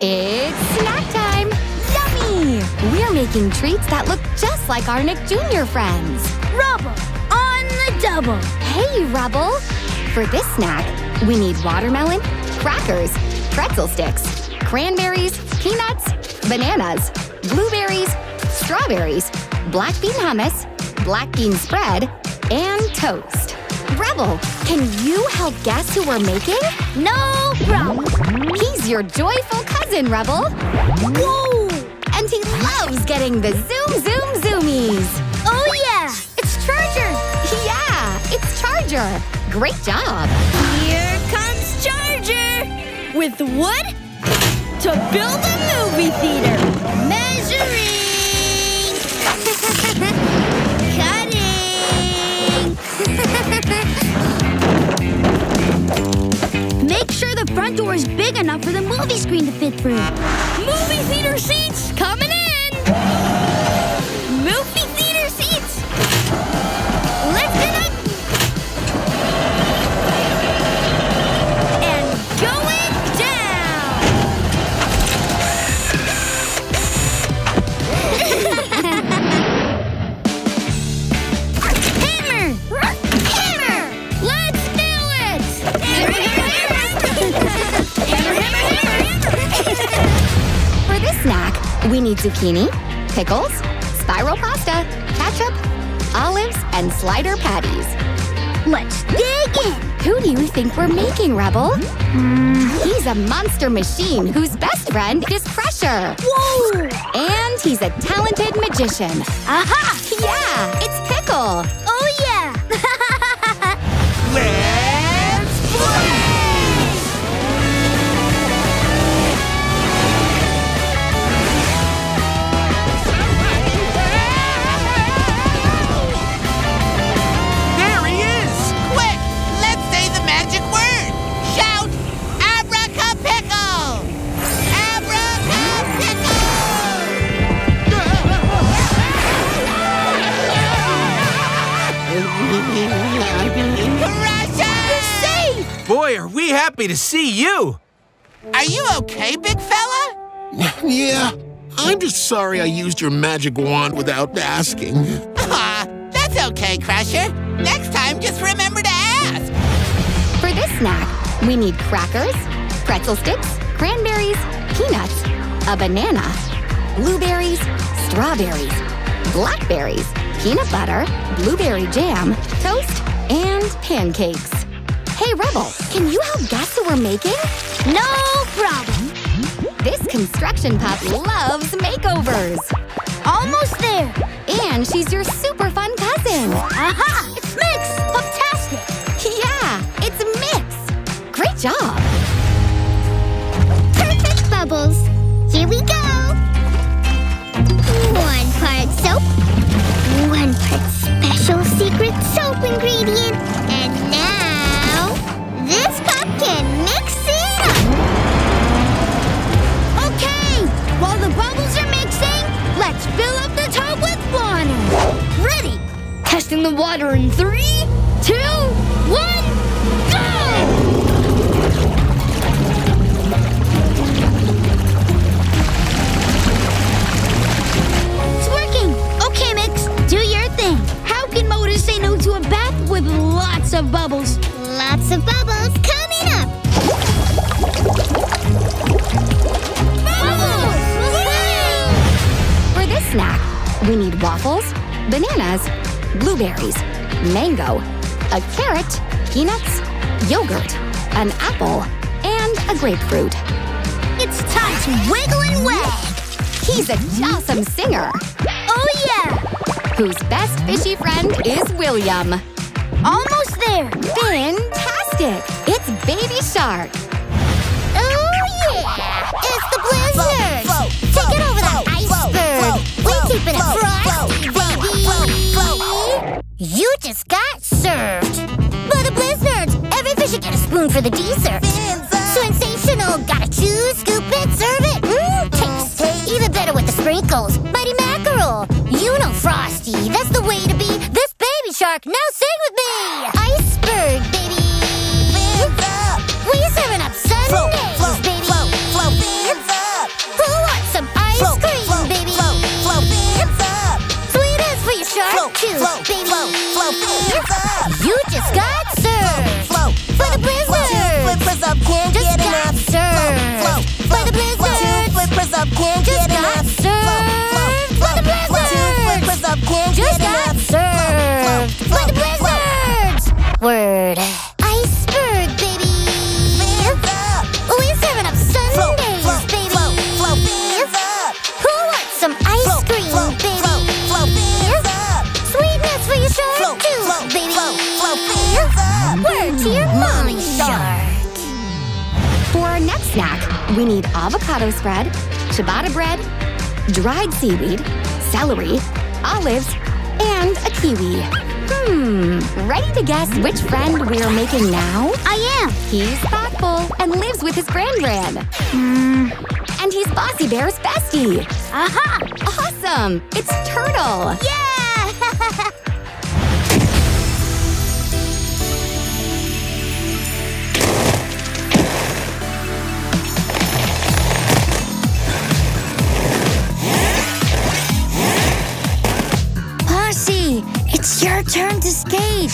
It's snack time! Yummy! We're making treats that look just like our Nick Jr. friends. Rubble on the double. Hey, Rubble! For this snack, we need watermelon, crackers, pretzel sticks, cranberries, peanuts, bananas, blueberries, strawberries, black bean hummus, black bean spread, and toast. Rubble, can you help guess who we're making? No problem. He's your joyful cousin, Rubble. Whoa! And he loves getting the zoom, zoom, zoomies. Oh, yeah! It's Charger! Yeah, it's Charger. Great job. Here comes Charger! With wood to build a movie theater. Measuring! Door is big enough for the movie screen to fit through. Movie theater seats coming in! Need zucchini, pickles, spiral pasta, ketchup, olives, and slider patties. Let's dig in! Who do you think we're making, Rubble? He's a monster machine whose best friend is Crusher. Whoa! And he's a talented magician. Aha! Yeah, it's Pickle. Okay, big fella? Yeah, I'm just sorry I used your magic wand without asking. Aw, that's okay, Crusher. Next time, just remember to ask. For this snack, we need crackers, pretzel sticks, cranberries, peanuts, a banana, blueberries, strawberries, blackberries, peanut butter, blueberry jam, toast, and pancakes. Hey, Rubble, can you help guess who we're making? No problem! This construction pup loves makeovers. Almost there! And she's your super fun cousin. Aha! It's Mix! Fantastic! Yeah, it's Mix. Great job. Perfect bubbles. Here we go. One part soap, one part special secret soap ingredient, let's fill up the tub with water. Ready! Testing the water in three, two, one, mango, a carrot, peanuts, yogurt, an apple, and a grapefruit. It's time to wiggle and wag! He's a awesome singer Oh, yeah! whose best fishy friend is William. Almost there! Fantastic! It's Baby Shark. Oh yeah! It's the blizzard! Take it over the iceberg! We keeping it frosty, baby! You just got served! By the blizzards! Every fish should get a spoon for the dessert! Sensational! Gotta choose, scoop it, serve it! Mmm, taste! Even better with the sprinkles! Mighty mackerel! You know Frosty! That's the way to be! This baby shark! Now sing with me! Iceberg, baby! Fins up! We serving up sundaes, baby! Float, Fins up! Flow, baby. flow, flow, flips up. You just got served. Flow, For the flow, Blizzards. Two flippers up, can't Just get got enough. served. Flow, For flow, the flow, Blizzards. Two flippers up, can't snack, we need avocado spread, ciabatta bread, dried seaweed, celery, olives, and a kiwi. Hmm, ready to guess which friend we're making now? I am. He's thoughtful and lives with his gran. Hmm, and he's Bossy Bear's bestie. Aha! Awesome! It's Turtle. Yeah! it's your turn to skate.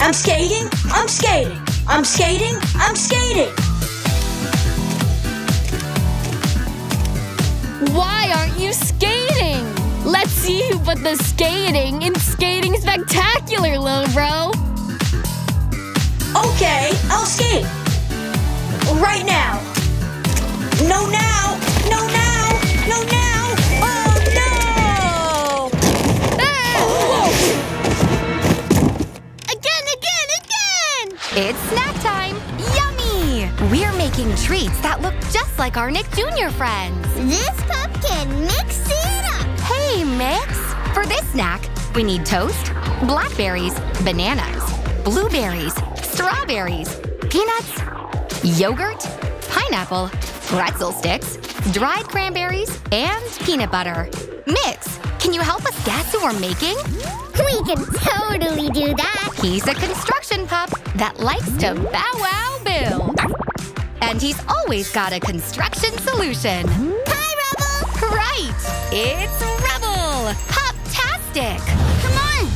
I'm skating, I'm skating, I'm skating, I'm skating. Why aren't you skating? Let's see who put the skating in Skating Spectacular, Lobro. Okay, I'll skate. Right now. No now, no now, no now. It's snack time! Yummy! We're making treats that look just like our Nick Jr. friends. This pup can mix it up. Hey, Mix! For this snack, we need toast, blackberries, bananas, blueberries, strawberries, peanuts, yogurt, pineapple, pretzel sticks, dried cranberries, and peanut butter. Mix, can you help us guess who we're making? We can totally do that. He's a construction pup that likes to bow wow build. And he's always got a construction solution. Hi, Rubble! Right! It's Rubble! Pop-tastic! Come on,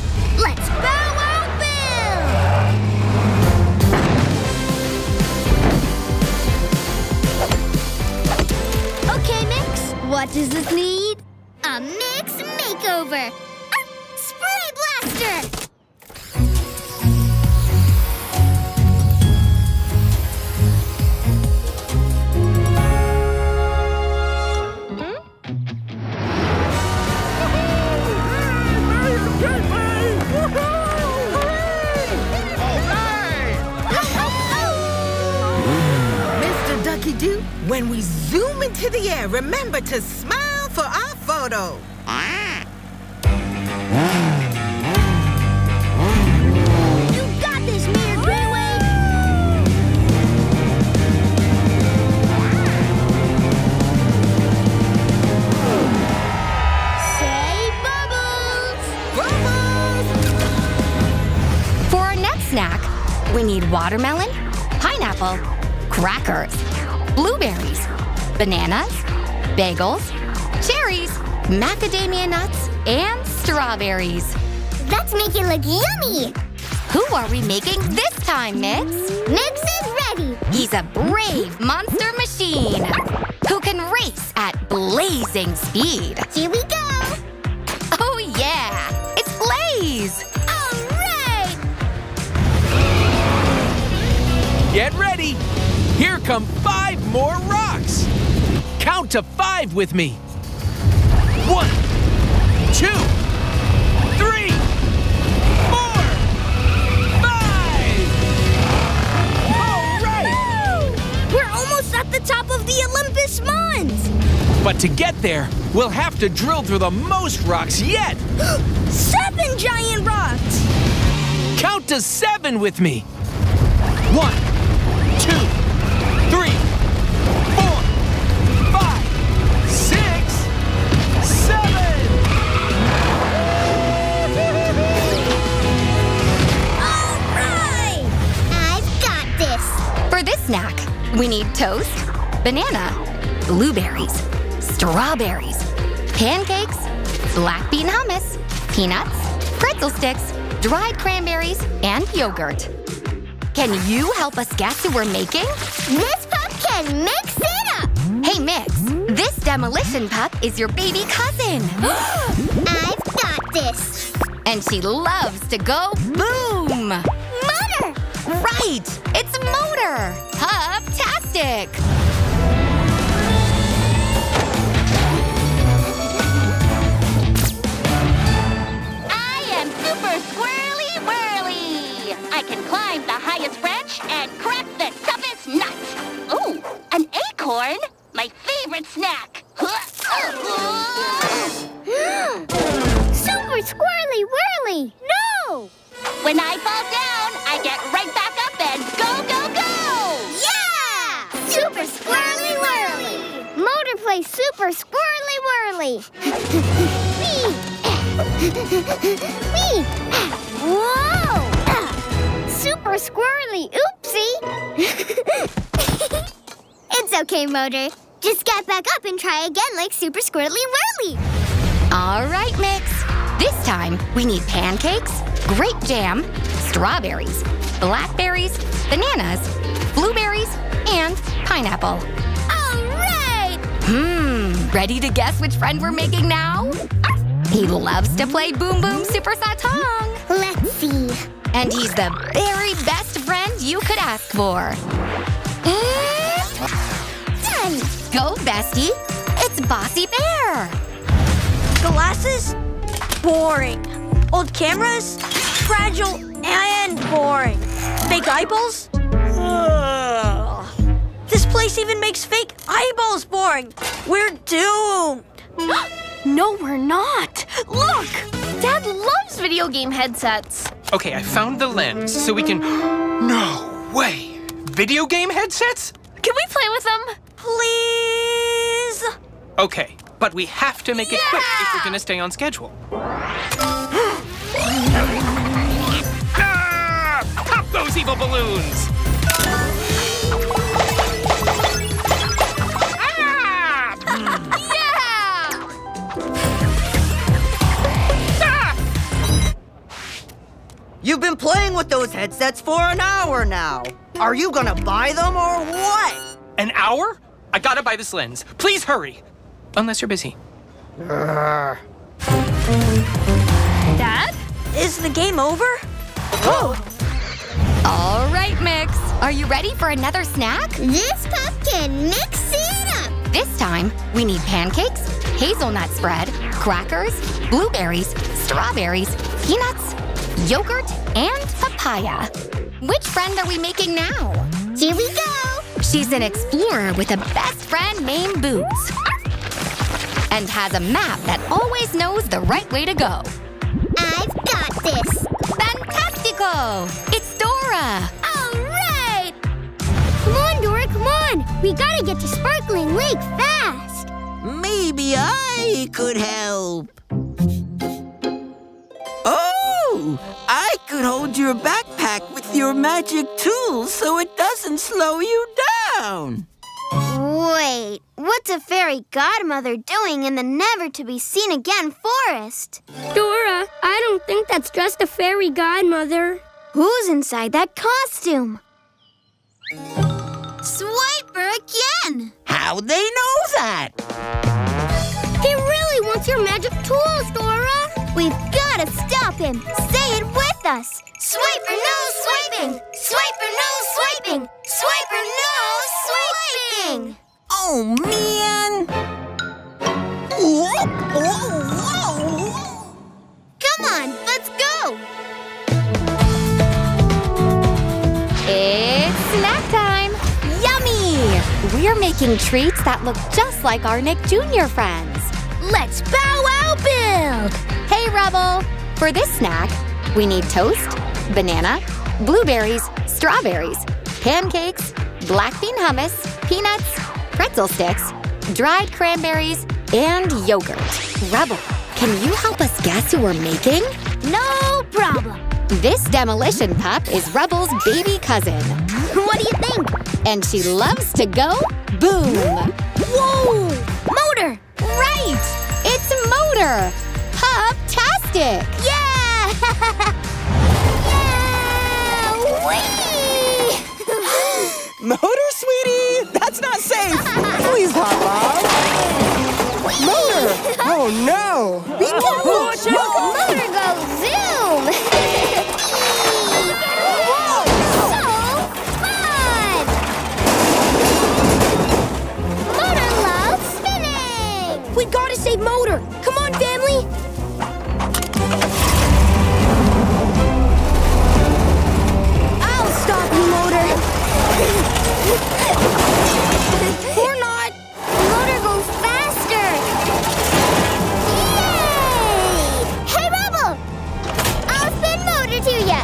let's bow wow Bill! Okay, Mix, what does this need? Makeover! Ah, spray blaster! When we zoom into the air, remember to smile for our photo. Watermelon, pineapple, crackers, blueberries, bananas, bagels, cherries, macadamia nuts, and strawberries. Let's make it look yummy! Who are we making this time, Mix? Mix is ready! He's a brave monster machine who can race at blazing speed. Here we go! Oh, yeah! It's Blaze! Get ready! Here come five more rocks! Count to five with me! One, two, three, four, five! All right! We're almost at the top of the Olympus Mons! But to get there, we'll have to drill through the most rocks yet! Seven giant rocks! Count to seven with me! One, we need toast, banana, blueberries, strawberries, pancakes, black bean hummus, peanuts, pretzel sticks, dried cranberries, and yogurt. Can you help us guess who we're making? This pup can mix it up! Hey, Mix, this demolition pup is your baby cousin. I've got this! And she loves to go boom! Motor! Right! It's Motor! Pup-tastic! I am Super Squirrely Whirly. I can climb the highest branch and crack the toughest nut. Ooh, an acorn? My favorite snack. Super squirrely whirly! No! When I fall down, Plays super squirrely whirly! Whee! Whee! Whoa! Super squirrely oopsie! it's okay, Motor. Just get back up and try again like super squirrely whirly! All right, Mix. This time, we need pancakes, grape jam, strawberries, blackberries, bananas, blueberries, and pineapple. Hmm, ready to guess which friend we're making now? He loves to play Boom Boom Super Satong. Let's see. And he's the very best friend you could ask for. And done! Go, bestie. It's Bossy Bear. Glasses? Boring. Old cameras? Fragile and boring. Fake eyeballs? Ugh. This place even makes fake eyeballs boring. We're doomed. No, we're not. Look! Dad loves video game headsets. Okay, I found the lens so we can. No way! Video game headsets? Can we play with them? Please? Okay, but we have to make it quick if we're gonna stay on schedule. ah! Pop those evil balloons! Playing with those headsets for an hour now. Are you gonna buy them or what? An hour? I gotta buy this lens. Please hurry. Unless you're busy. Dad? Is the game over? Oh! All right, Mix. Are you ready for another snack? This pup can mix it up! This time, we need pancakes, hazelnut spread, crackers, blueberries, strawberries, peanuts, yogurt, and papaya. Which friend are we making now? Here we go! She's an explorer with a best friend named Boots. And has a map that always knows the right way to go. I've got this! Fantastico! It's Dora! All right! Come on, Dora, come on! We gotta get to Sparkling Lake fast! Maybe I could help. Could hold your backpack with your magic tools so it doesn't slow you down. Wait, what's a fairy godmother doing in the never to be seen again forest? Dora, I don't think that's just a fairy godmother. Who's inside that costume? Swiper again! How'd they know that? He really wants your magic tools, Dora. We've gotta stop him! Say it with us! Swiper no swiping! Swiper no swiping! Swiper no swiping! Oh, man. Whoa, whoa, whoa. Come on, let's go! It's snack time! Yummy! We're making treats that look just like our Nick Jr. friends. Let's bow wow build! Hey, Rubble! For this snack, we need toast, banana, blueberries, strawberries, pancakes, black bean hummus, peanuts, pretzel sticks, dried cranberries, and yogurt. Rubble, can you help us guess who we're making? No problem! This demolition pup is Rubble's baby cousin. What do you think? And she loves to go boom! Whoa! Motor! Right! It's Motor! Pup-tastic! Motor, sweetie! That's not safe! Please hop To ya!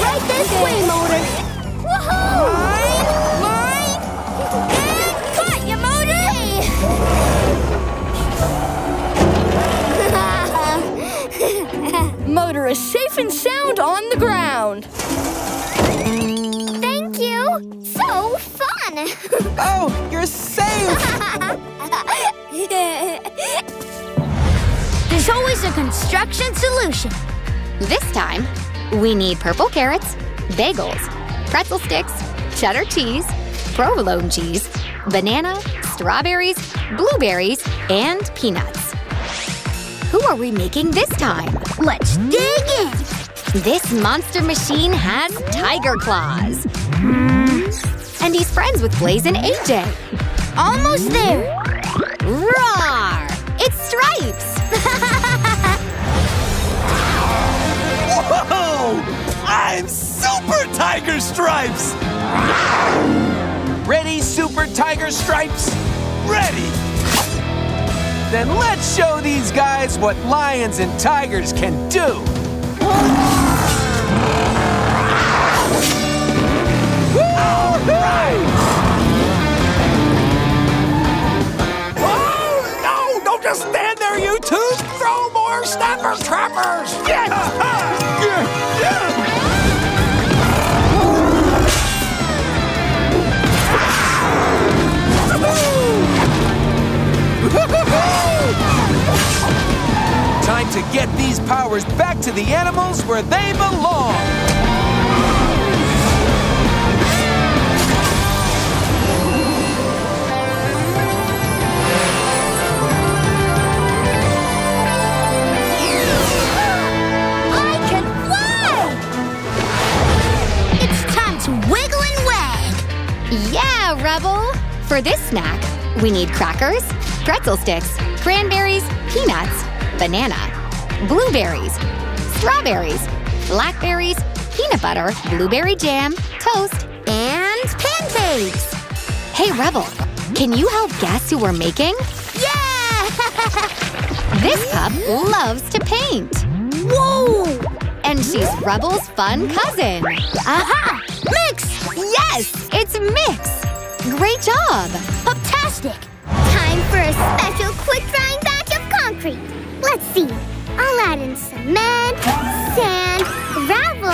Right this way, Motor! Woohoo! Mine! Mine! And caught ya, Motor! Motor is safe and sound on the ground. Thank you! So fun! Oh, you're safe! There's always a construction solution. This time, we need purple carrots, bagels, pretzel sticks, cheddar cheese, provolone cheese, banana, strawberries, blueberries, and peanuts. Who are we making this time? Let's dig in. This monster machine has tiger claws. And he's friends with Blaze and AJ. Almost there. Roar! Tiger Stripes! Ready, Super Tiger Stripes? Ready! Then let's show these guys what lions and tigers can do! Oh, no! Don't just stand there, you two! Throw more snapper trappers! Yeah! Time to get these powers back to the animals where they belong! I can fly! It's time to wiggle and wag. Yeah, Rubble! For this snack, we need crackers, pretzel sticks, cranberries, peanuts, banana, blueberries, strawberries, blackberries, peanut butter, blueberry jam, toast, And pancakes. Hey, Rubble, can you help guess who we're making? Yeah! This pup loves to paint. Whoa! And she's Rubble's fun cousin. Aha! Mix! Yes, it's Mix. Great job. Fantastic! Time for a special quick-drying batch of concrete. Let's see. I'll add in cement, sand, gravel,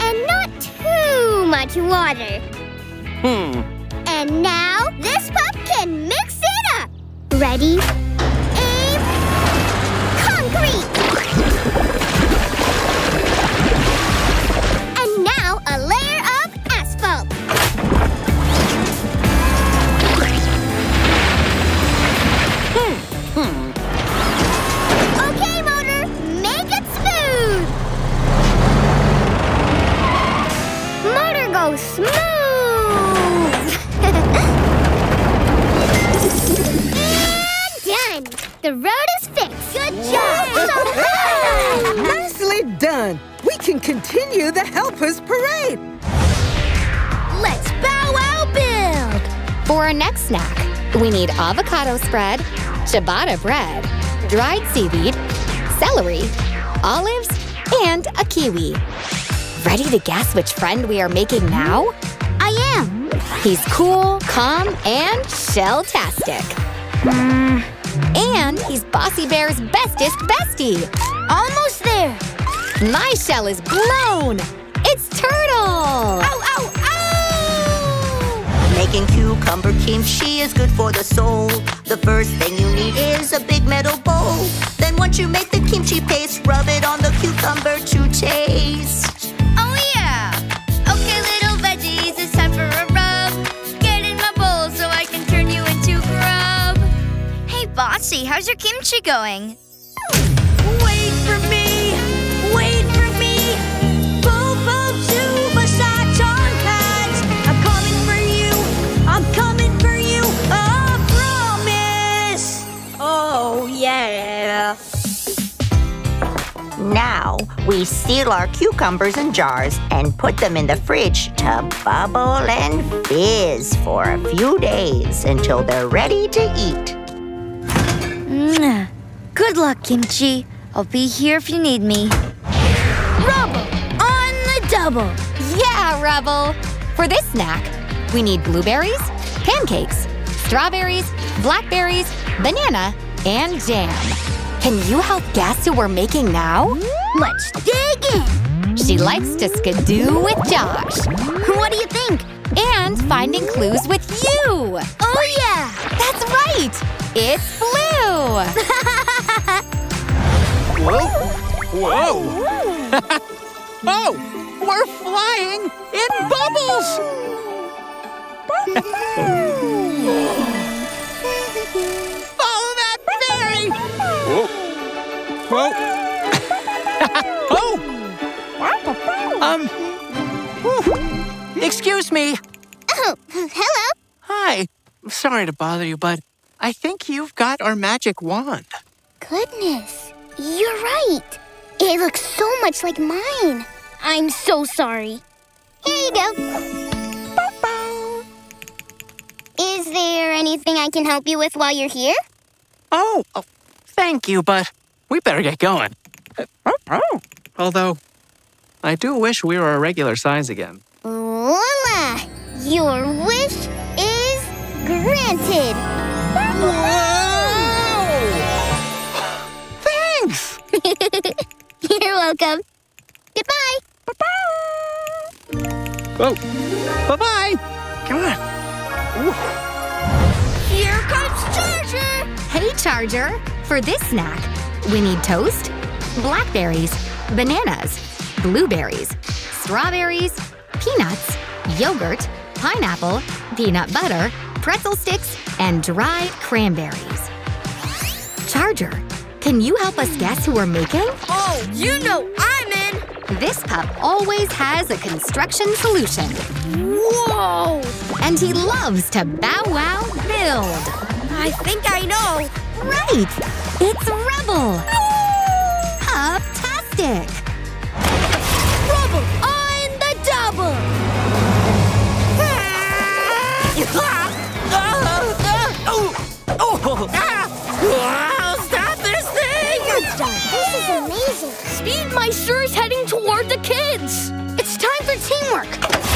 and not too much water. Hmm. And now this pup can mix it up. Ready? Can continue the Helpers Parade. Let's bow wow build. For our next snack, we need avocado spread, ciabatta bread, dried seaweed, celery, olives, and a kiwi. Ready to guess which friend we are making now? I am. He's cool, calm, and shell-tastic. Mm. And he's Bossy Bear's bestest bestie. Almost there. My shell is blown! It's Turtle! Ow, ow, ow! Making cucumber kimchi is good for the soul. The first thing you need is a big metal bowl. Then once you make the kimchi paste, rub it on the cucumber to taste. Oh yeah! Okay, little veggies, it's time for a rub. Get in my bowl so I can turn you into grub. Hey, Bossy, how's your kimchi going? Wait for me! We seal our cucumbers in jars and put them in the fridge to bubble and fizz for a few days until they're ready to eat. Good luck, Kimchi. I'll be here if you need me. Rubble on the double. Yeah, Rubble. For this snack, we need blueberries, pancakes, strawberries, blackberries, banana, and jam. Can you help guess who we're making now? Let's dig in. She likes to skidoo with Josh. What do you think? And finding clues with you. Oh, yeah. That's right. It's Blue. Whoa! Whoa! oh, we're flying in bubbles! Excuse me. Oh, hello. Hi. Sorry to bother you, but I think you've got our magic wand. Goodness, you're right. It looks so much like mine. I'm so sorry. Here you go. Is there anything I can help you with while you're here? Oh, oh thank you, but we better get going. Uh, Although, I do wish we were a regular size again. Voila! Your wish is granted. Thanks! You're welcome. Goodbye. Oh, bye-bye. Come on. Here comes Charger. Hey, Charger. For this snack, we need toast, blackberries, bananas, blueberries, strawberries, peanuts, yogurt, pineapple, peanut butter, pretzel sticks, and dried cranberries. Charger, can you help us guess who we're making? Oh, you know I'm in! This pup always has a construction solution. Whoa! And he loves to bow wow build. I think I know. Right! It's Rubble! Pup-tastic! Oh, oh, ah. Stop this thing! This is amazing. Speedmeister is heading toward the kids. It's time for teamwork.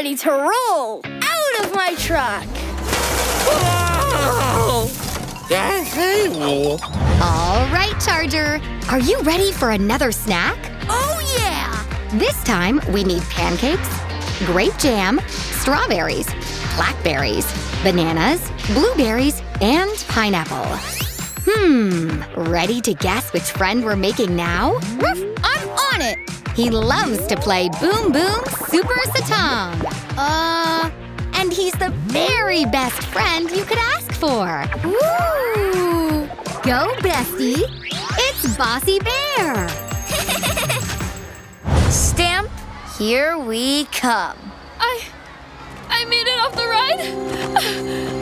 Ready to roll out of my truck. All right, Charger. Are you ready for another snack? Oh, yeah! This time, we need pancakes, grape jam, strawberries, blackberries, bananas, blueberries, and pineapple. Hmm, ready to guess which friend we're making now? It! He loves to play Boom Boom Super Satang. Uh, and he's the very best friend you could ask for. Ooh! Go, bestie! It's Bossy Bear! Stamp, here we come. I. I made it off the ride.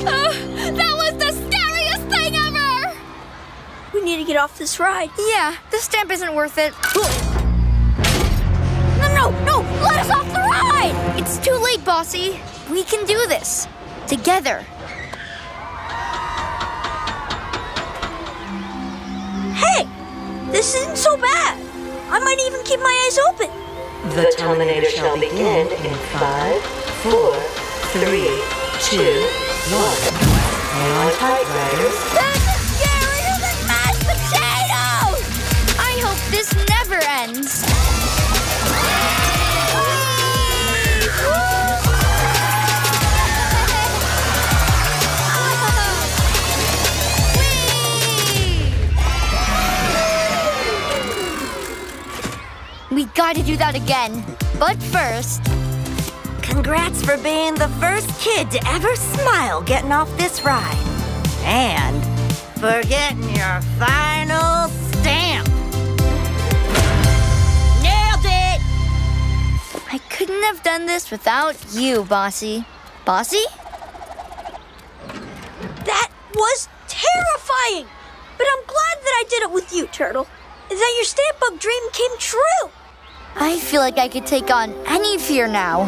Uh, that was the scariest thing ever! We need to get off this ride. Yeah, the stamp isn't worth it. It's too late, Bossy. We can do this. Together. Hey! This isn't so bad. I might even keep my eyes open. The Terminator shall begin in five, four, three, two, one. Hang on tight, riders. That's try to do that again. But first, Congrats for being the first kid to ever smile getting off this ride. And for getting your final stamp. nailed it! I couldn't have done this without you, Bossy. Bossy? That was terrifying! But I'm glad that I did it with you, Turtle. That your stamp book dream came true. I feel like I could take on any fear now.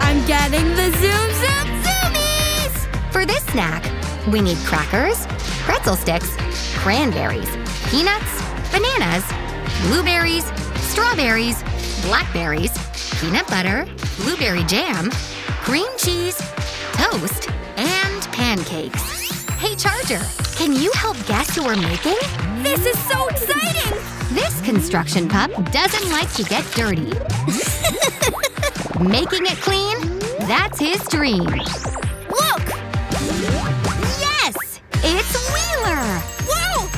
I'm getting the zoom zoom zoomies! For this snack, we need crackers, pretzel sticks, cranberries, peanuts, bananas, blueberries, strawberries, blackberries, peanut butter, blueberry jam, cream cheese, toast, and pancakes. Hey, Charger, can you help guess who we're making? This is so exciting! This construction pup doesn't like to get dirty. Making it clean, that's his dream. Look! Yes! It's Wheeler! Whoa!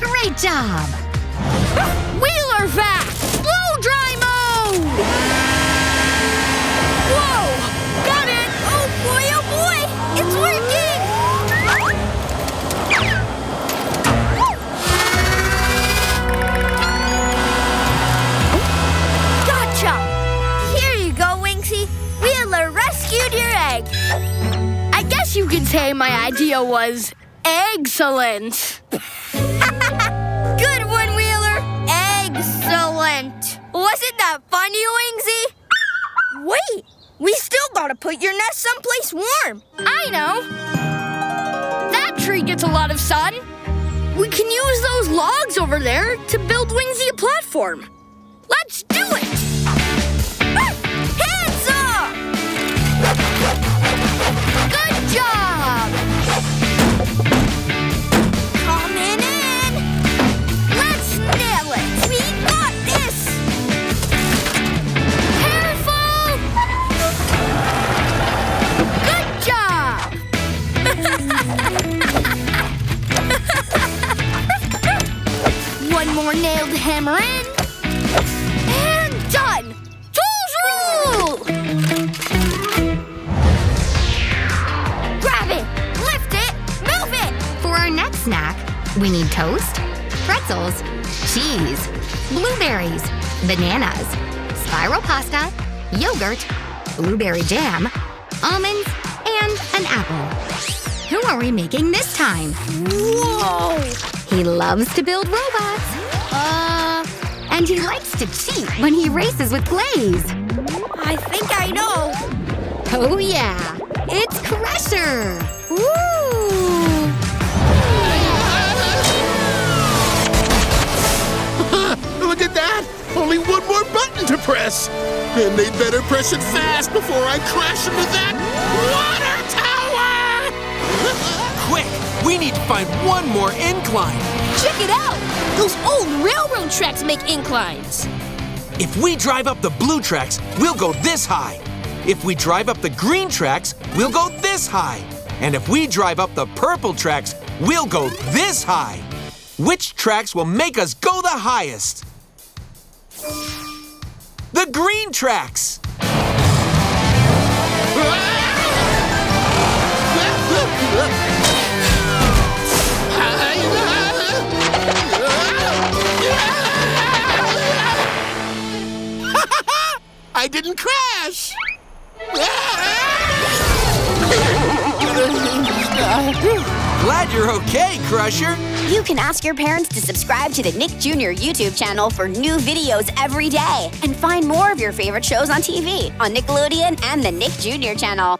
Great job! Wheeler vac! You could say my idea was excellent. Good one, Wheeler. Excellent. Wasn't that funny, Wingsy? Wait, we still gotta put your nest someplace warm. I know. That tree gets a lot of sun. We can use those logs over there to build Wingsy a platform. Let's do it! One more nail to hammer in. And done! Tools rule! Grab it! Lift it! Move it! For our next snack, we need toast, pretzels, cheese, blueberries, bananas, spiral pasta, yogurt, blueberry jam, almonds, and an apple. Who are we making this time? Whoa! He loves to build robots. Uh, and he likes to cheat when he races with Blaze. I think I know. Oh yeah, it's Crusher. Ooh! Look at that! Only one more button to press! And they better press it fast before I crash into that water tower! Quick! We need to find one more incline. Check it out! Those old railroad tracks make inclines. If we drive up the blue tracks, we'll go this high. If we drive up the green tracks, we'll go this high. And if we drive up the purple tracks, we'll go this high. Which tracks will make us go the highest? The green tracks! I didn't crash! Glad you're okay, Crusher. You can ask your parents to subscribe to the Nick Jr. YouTube channel for new videos every day and find more of your favorite shows on TV on Nickelodeon and the Nick Jr. channel.